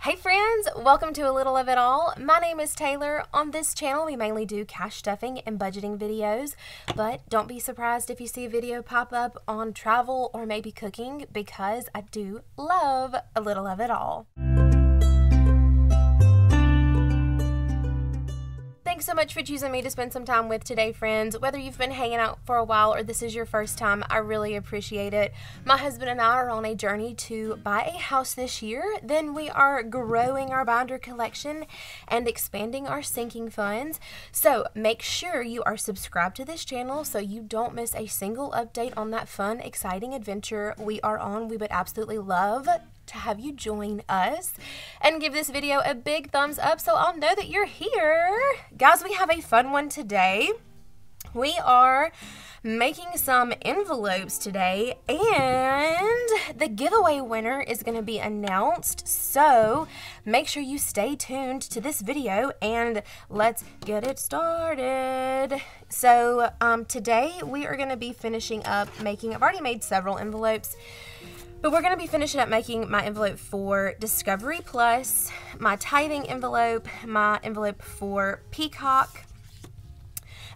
Hey friends, welcome to A Little of It All. My name is Taylor. On this channel, we mainly do cash stuffing and budgeting videos, but don't be surprised if you see a video pop up on travel or maybe cooking because I do love a little of it all. Thanks so much for choosing me to spend some time with today, friends. Whether you've been hanging out for a while or this is your first time, I really appreciate it. My husband and I are on a journey to buy a house this year. Then we are growing our binder collection and expanding our sinking funds. So make sure you are subscribed to this channel so you don't miss a single update on that fun, exciting adventure we are on. We would absolutely love to have you join us and give this video a big thumbs up so I'll know that you're here. Guys, we have a fun one today. We are making some envelopes today and the giveaway winner is going to be announced so make sure you stay tuned to this video and let's get it started so um, today we are going to be finishing up making I've already made several envelopes but we're going to be finishing up making my envelope for Discovery Plus, my tithing envelope, my envelope for Peacock,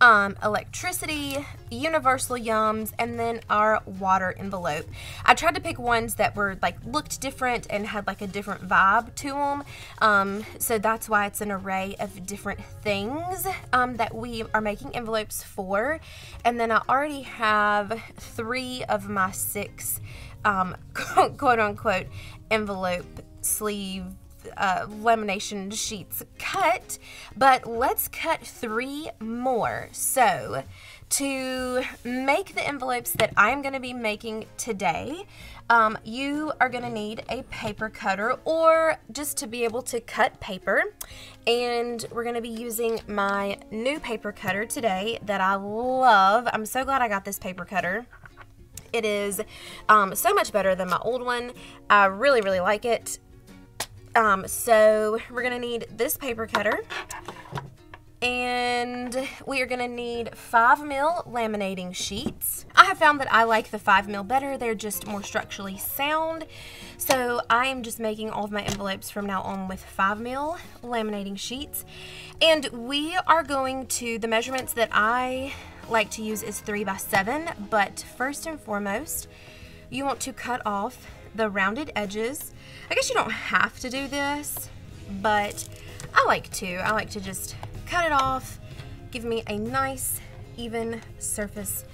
um, electricity, universal yums, and then our water envelope. I tried to pick ones that were like looked different and had like a different vibe to them. Um, so that's why it's an array of different things um, that we are making envelopes for. And then I already have three of my six um, quote unquote envelope sleeve uh, lamination sheets cut, but let's cut three more. So, to make the envelopes that I'm going to be making today, um, you are going to need a paper cutter or just to be able to cut paper. And we're going to be using my new paper cutter today that I love. I'm so glad I got this paper cutter. It is um, so much better than my old one. I really, really like it. Um, so we're going to need this paper cutter. And we are going to need 5 mil laminating sheets. I have found that I like the 5 mil better. They're just more structurally sound. So I am just making all of my envelopes from now on with 5 mil laminating sheets. And we are going to, the measurements that I like to use is 3 by 7 but first and foremost you want to cut off the rounded edges. I guess you don't have to do this but I like to. I like to just cut it off, give me a nice even surface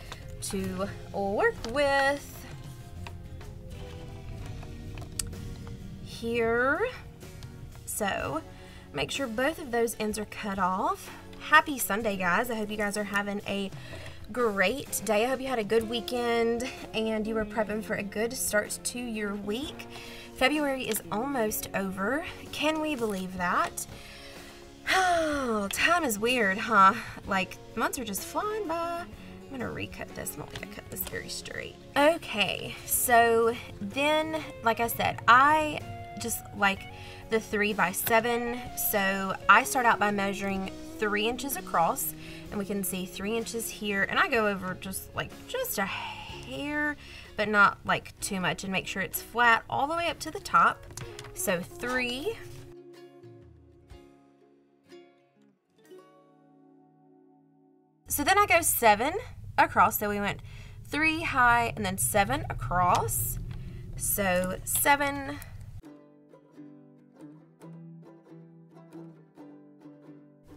to work with. Here. So make sure both of those ends are cut off happy Sunday, guys. I hope you guys are having a great day. I hope you had a good weekend and you were prepping for a good start to your week. February is almost over. Can we believe that? Oh, time is weird, huh? Like, months are just flying by. I'm gonna recut this. I'm gonna cut this very straight. Okay, so then, like I said, I just like the three by seven. So I start out by measuring three inches across and we can see three inches here. And I go over just like just a hair but not like too much and make sure it's flat all the way up to the top. So three. So then I go seven across. So we went three high and then seven across. So seven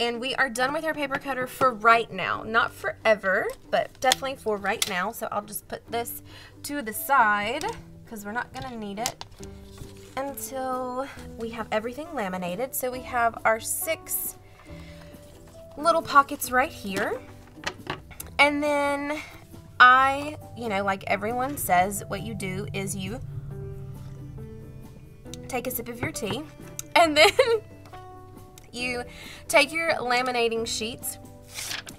And we are done with our paper cutter for right now. Not forever, but definitely for right now. So I'll just put this to the side because we're not gonna need it until we have everything laminated. So we have our six little pockets right here. And then I, you know, like everyone says, what you do is you take a sip of your tea and then you take your laminating sheets,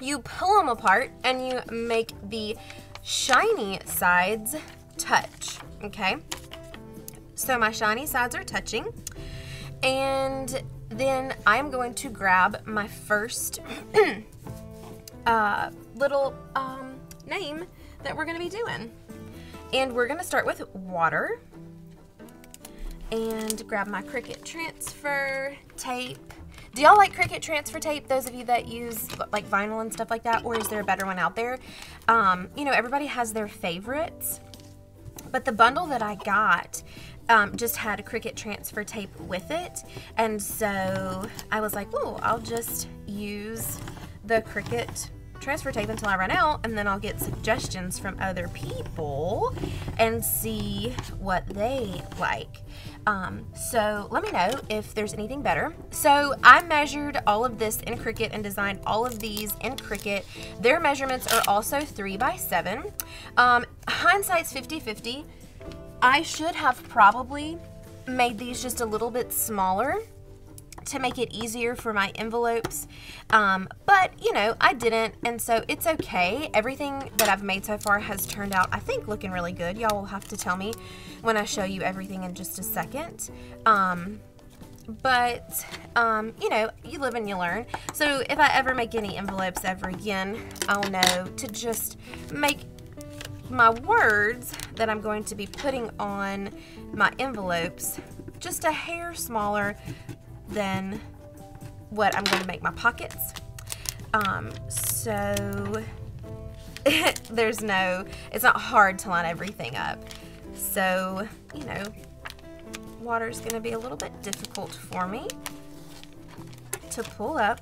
you pull them apart, and you make the shiny sides touch, okay? So my shiny sides are touching, and then I'm going to grab my first uh, little um, name that we're going to be doing. And we're going to start with water. and grab my Cricut transfer tape. Do y'all like Cricut transfer tape? Those of you that use like vinyl and stuff like that, or is there a better one out there? Um, you know, everybody has their favorites, but the bundle that I got um, just had a Cricut transfer tape with it, and so I was like, oh, I'll just use the Cricut transfer tape until I run out and then I'll get suggestions from other people and see what they like. Um, so let me know if there's anything better. So I measured all of this in Cricut and designed all of these in Cricut. Their measurements are also three by seven. Um, hindsight's 50-50. I should have probably made these just a little bit smaller to make it easier for my envelopes. Um, but, you know, I didn't, and so it's okay. Everything that I've made so far has turned out, I think, looking really good. Y'all will have to tell me when I show you everything in just a second. Um, but, um, you know, you live and you learn. So if I ever make any envelopes ever again, I'll know to just make my words that I'm going to be putting on my envelopes just a hair smaller than what I'm going to make my pockets. Um, so there's no, it's not hard to line everything up. So, you know, water is going to be a little bit difficult for me to pull up.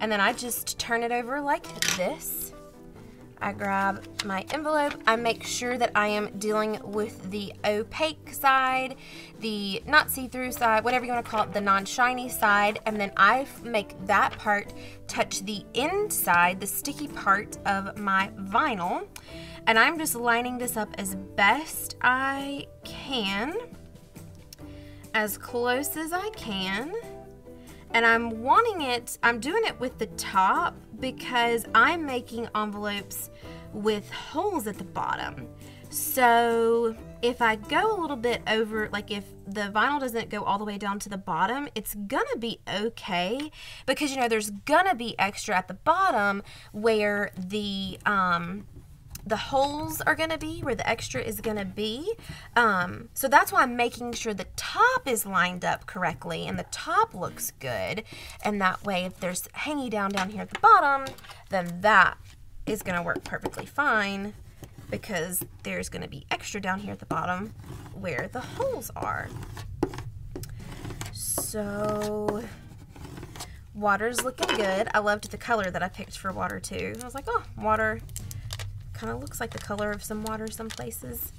And then I just turn it over like this. I grab my envelope. I make sure that I am dealing with the opaque side, the not see-through side, whatever you want to call it, the non-shiny side, and then I make that part touch the inside, the sticky part of my vinyl. And I'm just lining this up as best I can, as close as I can. And I'm wanting it, I'm doing it with the top because I'm making envelopes with holes at the bottom. So if I go a little bit over, like if the vinyl doesn't go all the way down to the bottom, it's gonna be okay because you know there's gonna be extra at the bottom where the um, the holes are going to be, where the extra is going to be. Um, so that's why I'm making sure the top is lined up correctly and the top looks good. And that way, if there's hanging down down here at the bottom, then that is going to work perfectly fine because there's going to be extra down here at the bottom where the holes are. So water's looking good. I loved the color that I picked for water too. I was like, oh, water Kind of looks like the color of some water some places.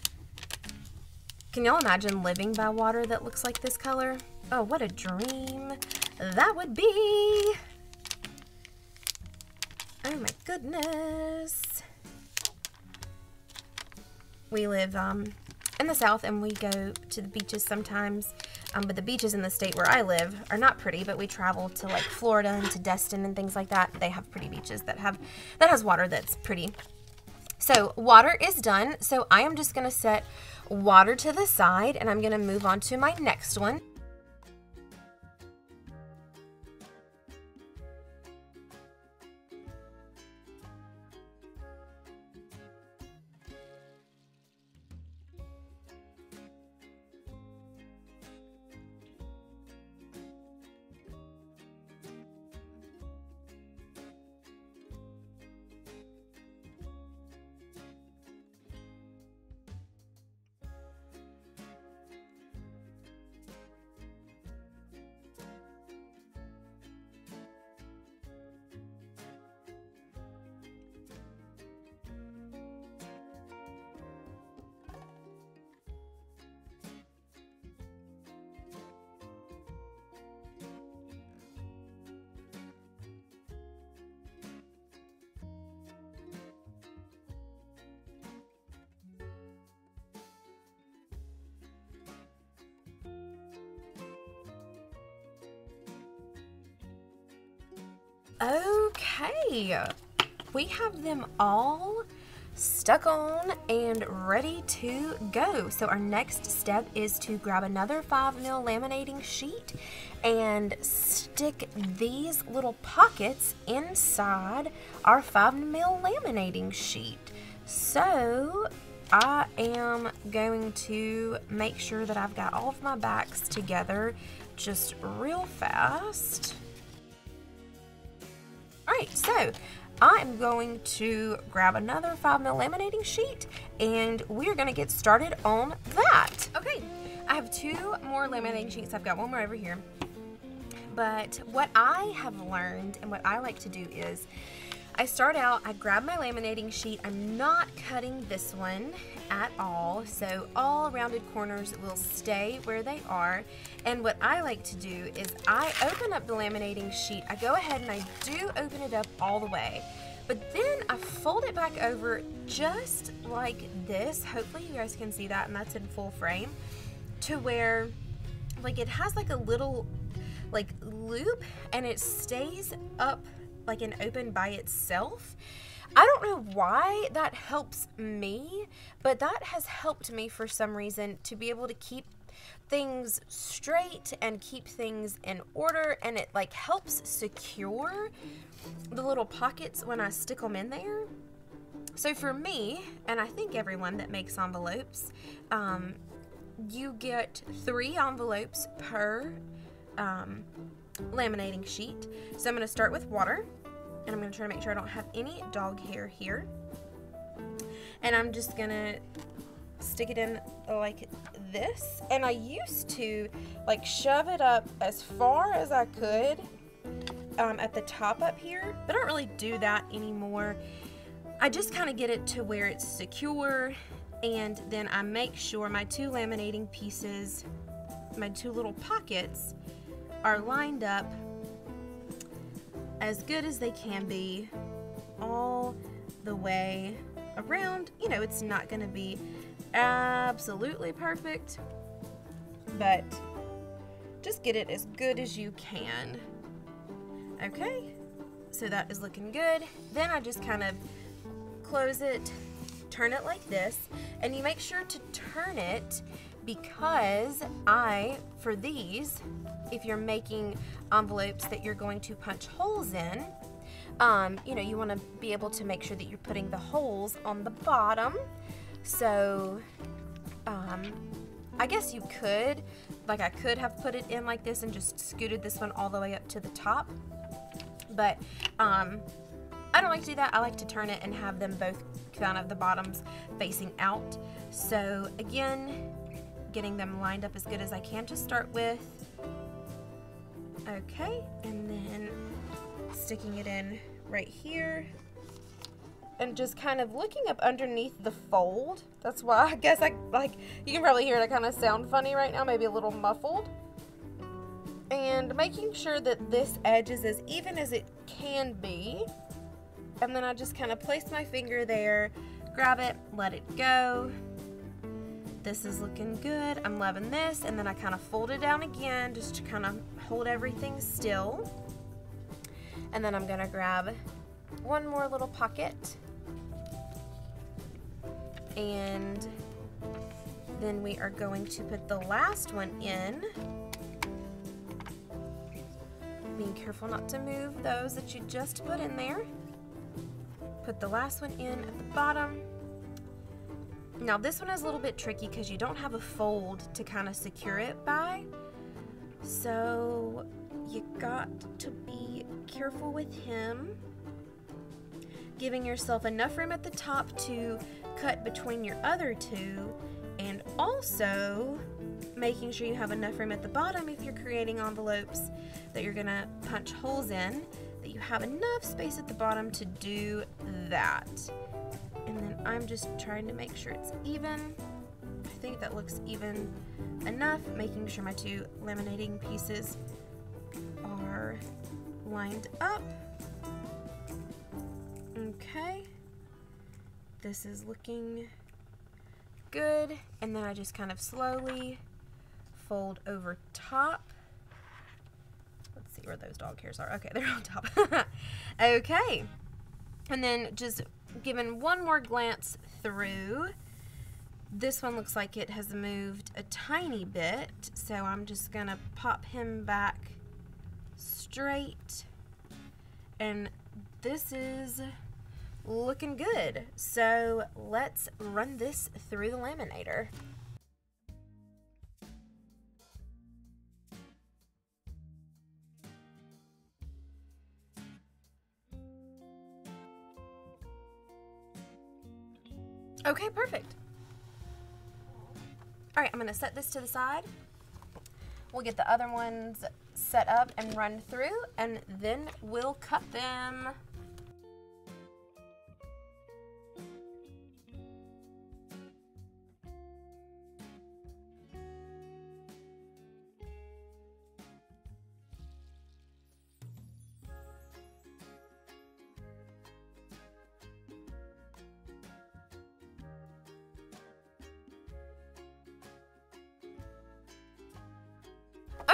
Can y'all imagine living by water that looks like this color? Oh, what a dream that would be. Oh my goodness. We live um, in the south and we go to the beaches sometimes. Um, but the beaches in the state where I live are not pretty, but we travel to like Florida and to Destin and things like that. They have pretty beaches that have that has water that's pretty. So water is done. So I am just to set water to the side and I'm to move on to my next one. Okay, we have them all stuck on and ready to go. So our next step is to grab another 5 mil laminating sheet and stick these little pockets inside our 5 mil laminating sheet. So I am going to make sure that I've got all of my backs together just real fast. So I'm going to grab another 5 mil laminating sheet and we're going to get started on that. Okay, I have two more laminating sheets. I've got one more over here. But what I have learned and what I like to do is I start out, I grab my laminating sheet. I'm not cutting this one at all. So all rounded corners will stay where they are. And what I like to do is I open up the laminating sheet. I go ahead and I do open it up all the way. But then I fold it back over just like this. Hopefully you guys can see that and that's in full frame. To where like it has like a little like loop and it stays up like an open by itself. I don't know why that helps me, but that has helped me for some reason to be able to keep things straight and keep things in order and it like helps secure the little pockets when I stick them in there. So for me, and I think everyone that makes envelopes, um, you get three envelopes per um, laminating sheet. So I'm going to start with water and I'm going to try to make sure I don't have any dog hair here. And I'm just going to stick it in like this. And I used to like shove it up as far as I could um, at the top up here, but I don't really do that anymore. I just kind of get it to where it's secure and then I make sure my two laminating pieces, my two little pockets are lined up as good as they can be all the way around. You know, it's not going to be absolutely perfect, but just get it as good as you can. Okay, so that is looking good. Then I just kind of close it, turn it like this, and you make sure to turn it because I, for these, if you're making envelopes that you're going to punch holes in, um, you know, you want to be able to make sure that you're putting the holes on the bottom. So, um, I guess you could, like I could have put it in like this and just scooted this one all the way up to the top. But, um, I don't like to do that. I like to turn it and have them both kind of the bottoms facing out. So again, getting them lined up as good as I can to start with. Okay, and then sticking it in right here and just kind of looking up underneath the fold. That's why I guess I like you can probably hear it I kind of sound funny right now, maybe a little muffled. And making sure that this edge is as even as it can be. And then I just kind of place my finger there, grab it, let it go, this is looking good. I'm loving this. And then I kind of fold it down again just to kind of hold everything still. And then I'm to grab one more little pocket. And then we are going to put the last one in. Being careful not to move those that you just put in there. Put the last one in at the bottom. Now this one is a little bit tricky because you don't have a fold to kind of secure it by. So you got to be careful with him. Giving yourself enough room at the top to cut between your other two and also making sure you have enough room at the bottom if you're creating envelopes that you're gonna punch holes in that you have enough space at the bottom to do that and then I'm just trying to make sure it's even. I think that looks even enough, making sure my two laminating pieces are lined up. Okay, this is looking good. And then I just kind of slowly fold over top. Let's see where those dog hairs are. Okay, they're on top. okay, and then just given one more glance through, this one looks like it has moved a tiny bit, so I'm just gonna pop him back straight. And this is looking good. So let's run this through the laminator. Okay, perfect. All right, I'm gonna set this to the side. We'll get the other ones set up and run through, and then we'll cut them.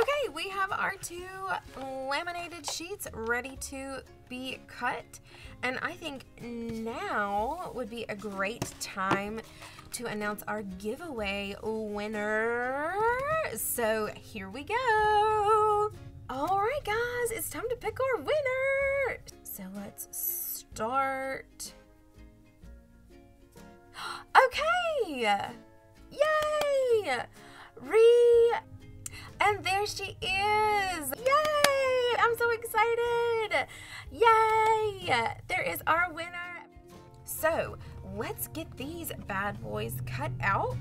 Okay, we have our two laminated sheets ready to be cut. And I think now would be a great time to announce our giveaway winner. So here we go. All right, guys, it's time to pick our winner. So let's start. Okay. Yay! Re and there she is! Yay! I'm so excited! Yay! There is our winner. So let's get these bad boys cut out.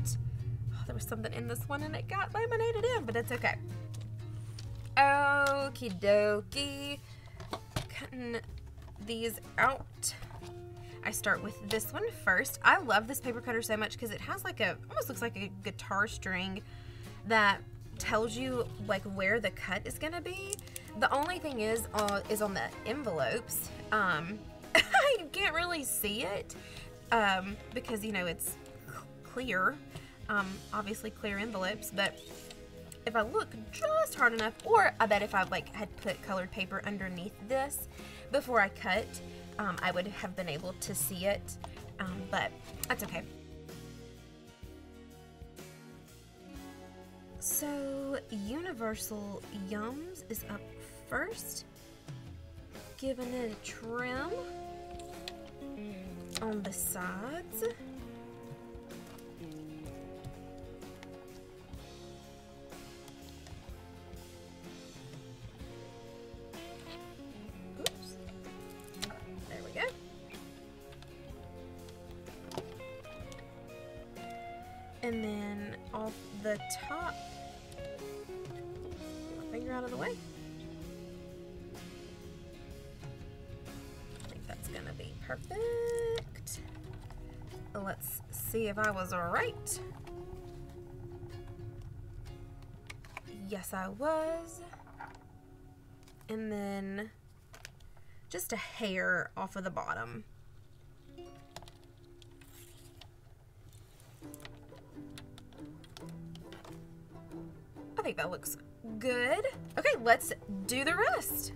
Oh, there was something in this one and it got laminated in, but it's okay. Okie dokie. Cutting these out. I start with this one first. I love this paper cutter so much because it has like a, almost looks like a guitar string that tells you like where the cut is gonna be. The only thing is uh, is on the envelopes. Um, you can't really see it um, because you know it's clear. Um, obviously clear envelopes, but if I look just hard enough, or I bet if I like had put colored paper underneath this before I cut, um, I would have been able to see it. Um, but that's okay. So, Universal Yums is up first. Giving it a trim mm, on the sides. Gonna be perfect. Let's see if I was right. Yes, I was. And then just a hair off of the bottom. I think that looks Good. Okay, let's do the rest.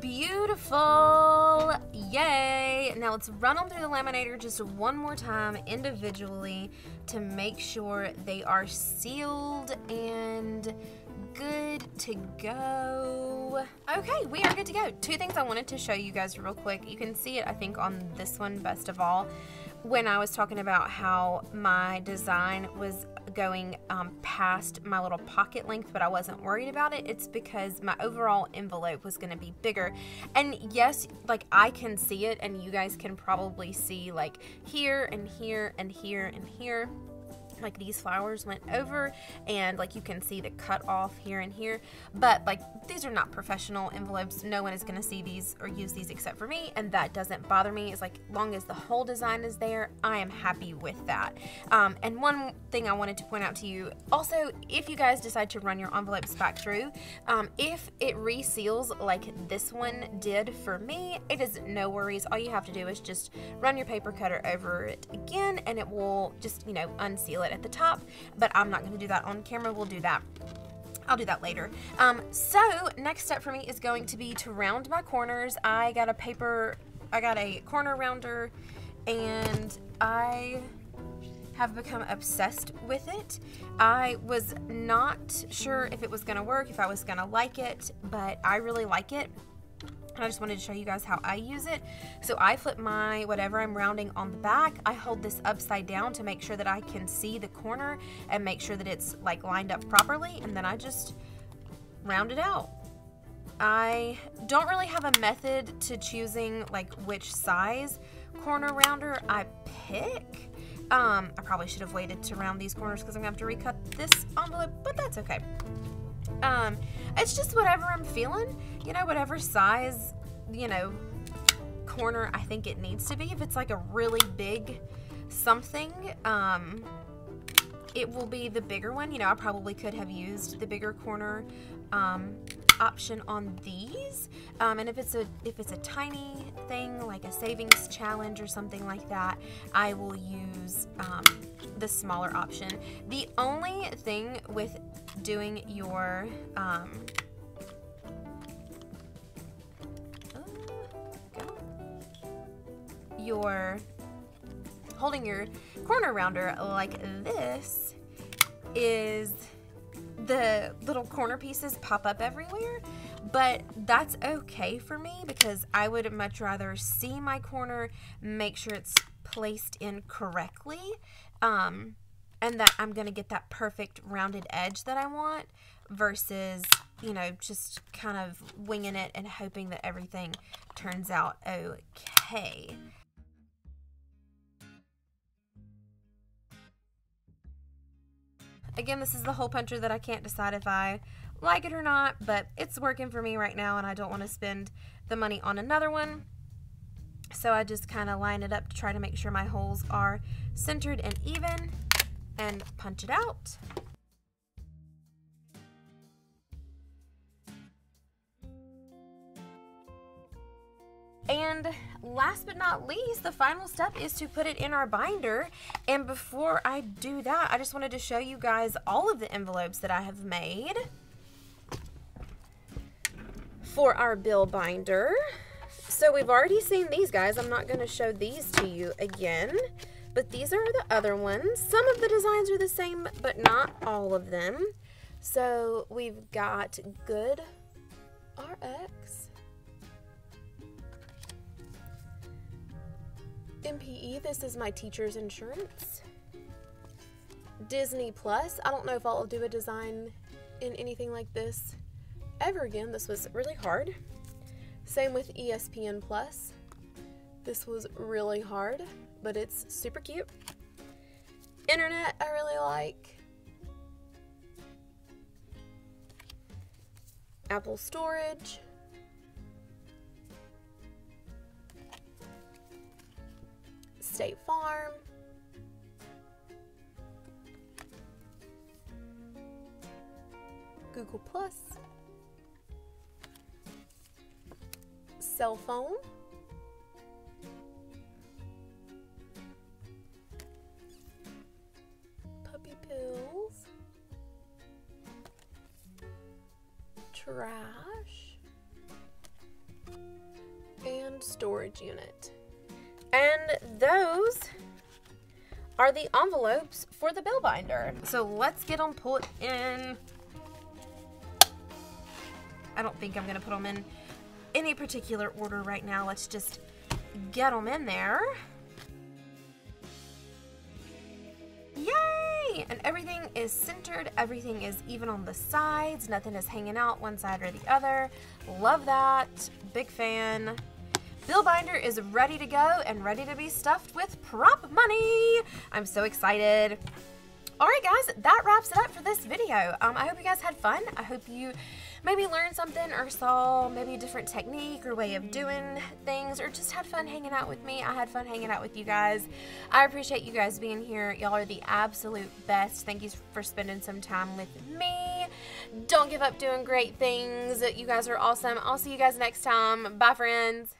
Beautiful! Yay! Now let's run them through the laminator just one more time individually to make sure they are sealed and good to go. Okay, we are good to go. Two things I wanted to show you guys real quick. You can see it, I think, on this one best of all when I was talking about how my design was going um, past my little pocket length, but I wasn't worried about it, it's because my overall envelope was going to be bigger. And yes, like I can see it, and you guys can probably see like here and here and here and here like these flowers went over and like you can see the cut off here and here. But like these are not professional envelopes. No one is going to see these or use these except for me and that doesn't bother me. As like long as the whole design is there I am happy with that. Um, and one thing I wanted to point out to you also if you guys decide to run your envelopes back through um, if it reseals like this one did for me it is no worries. All you have to do is just run your paper cutter over it again and it will just you know unseal it at the top, but I'm not going to do that on camera. We'll do that I'll do that later. Um, so next step for me is going to be to round my corners. I got a paper, I got a corner rounder and I have become obsessed with it. I was not sure if it was gonna work, if I was gonna like it, but I really like it. I just wanted to show you guys how I use it. So I flip my whatever I'm rounding on the back. I hold this upside down to make sure that I can see the corner and make sure that it's like lined up properly. And then I just round it out. I don't really have a method to choosing like which size corner rounder I pick. Um, I probably should have waited to round these corners because I'm gonna have to recut this envelope, but that's okay. Um, it's just whatever I'm feeling, you know, whatever size, you know, corner I think it needs to be. If it's like a really big something, um, it will be the bigger one. You know, I probably could have used the bigger corner um, option on these. Um, and if it's a if it's a tiny thing like a savings challenge or something like that, I will use um, the smaller option. The only thing with doing your um, uh, your holding your corner rounder like this is the little corner pieces pop up everywhere but that's okay for me because I would much rather see my corner make sure it's placed in correctly um, and that I'm going to get that perfect rounded edge that I want versus, you know, just kind of winging it and hoping that everything turns out okay. Again, this is the hole puncher that I can't decide if I like it or not, but it's working for me right now and I don't want to spend the money on another one. So I just kind of line it up to try to make sure my holes are centered and even and punch it out. And last but not least, the final step is to put it in our binder. And before I do that, I just wanted to show you guys all of the envelopes that I have made for our bill binder. So we've already seen these guys. I'm not going to show these to you again. But these are the other ones. Some of the designs are the same, but not all of them. So we've got Good RX. MPE, this is my teacher's insurance. Disney Plus, I don't know if I'll do a design in anything like this ever again. This was really hard. Same with ESPN Plus. This was really hard but it's super cute. Internet, I really like. Apple storage. State Farm. Google Plus. Cell phone. Unit. And those are the envelopes for the bill binder. So let's get them put in. I don't think I'm to put them in any particular order right now. Let's just get them in there. Yay! And everything is centered, everything is even on the sides, nothing is hanging out one side or the other. Love that. Big fan. Bill Binder is ready to go and ready to be stuffed with prop money. I'm so excited. Alright guys, that wraps it up for this video. Um, I hope you guys had fun. I hope you maybe learned something or saw maybe a different technique or way of doing things or just had fun hanging out with me. I had fun hanging out with you guys. I appreciate you guys being here. Y'all are the absolute best. Thank you for spending some time with me. Don't give up doing great things. You guys are awesome. I'll see you guys next time. Bye, friends.